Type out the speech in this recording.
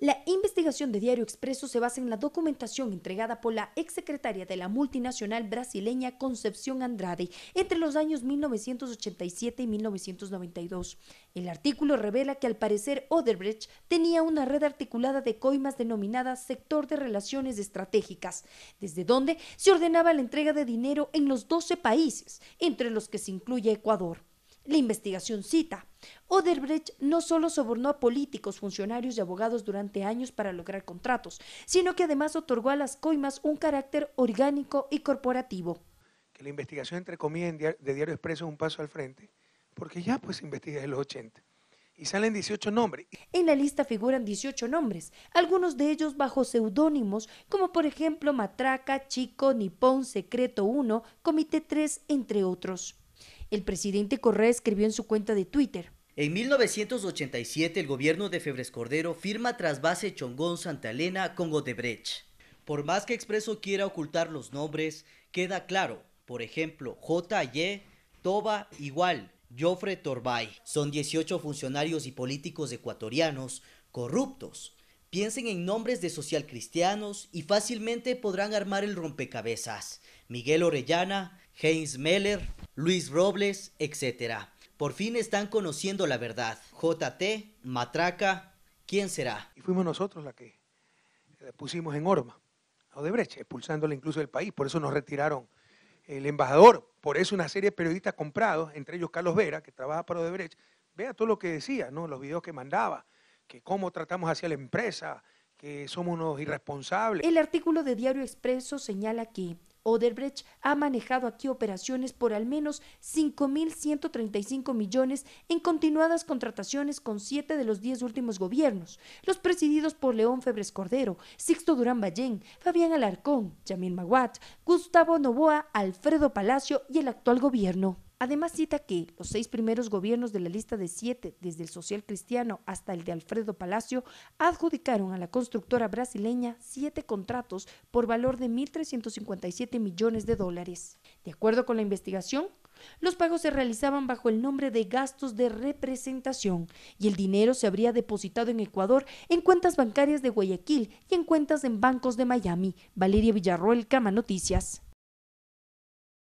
La investigación de Diario Expreso se basa en la documentación entregada por la exsecretaria de la multinacional brasileña Concepción Andrade entre los años 1987 y 1992. El artículo revela que al parecer Odebrecht tenía una red articulada de coimas denominada Sector de Relaciones Estratégicas, desde donde se ordenaba la entrega de dinero en los 12 países, entre los que se incluye Ecuador. La investigación cita, Oderbrecht no solo sobornó a políticos, funcionarios y abogados durante años para lograr contratos, sino que además otorgó a las coimas un carácter orgánico y corporativo. Que la investigación, entre comillas, de Diario Expreso es un paso al frente, porque ya pues investiga desde los 80 y salen 18 nombres. En la lista figuran 18 nombres, algunos de ellos bajo seudónimos, como por ejemplo Matraca, Chico, Nipón, Secreto 1, Comité 3, entre otros. El presidente Correa escribió en su cuenta de Twitter. En 1987 el gobierno de Febres Cordero firma trasvase Chongón Santa Elena con Odebrecht. Por más que Expreso quiera ocultar los nombres, queda claro, por ejemplo, J.Y. Toba igual, Jofre Torbay. Son 18 funcionarios y políticos ecuatorianos corruptos. Piensen en nombres de socialcristianos y fácilmente podrán armar el rompecabezas. Miguel Orellana, Heinz Meller, Luis Robles, etc. Por fin están conociendo la verdad. JT, Matraca, ¿quién será? Y fuimos nosotros la que pusimos en Orma a Odebrecht, expulsándole incluso del país. Por eso nos retiraron el embajador. Por eso una serie de periodistas comprados, entre ellos Carlos Vera, que trabaja para Odebrecht, vea todo lo que decía, ¿no? los videos que mandaba, que cómo tratamos hacia la empresa, que somos unos irresponsables. El artículo de Diario Expreso señala que Odebrecht ha manejado aquí operaciones por al menos 5.135 millones en continuadas contrataciones con siete de los diez últimos gobiernos, los presididos por León Febres Cordero, Sixto Durán Ballén, Fabián Alarcón, Yamil Maguat, Gustavo Novoa, Alfredo Palacio y el actual gobierno. Además cita que los seis primeros gobiernos de la lista de siete, desde el social cristiano hasta el de Alfredo Palacio, adjudicaron a la constructora brasileña siete contratos por valor de 1.357 millones de dólares. De acuerdo con la investigación, los pagos se realizaban bajo el nombre de gastos de representación y el dinero se habría depositado en Ecuador en cuentas bancarias de Guayaquil y en cuentas en bancos de Miami. Valeria Villarroel, Cama Noticias.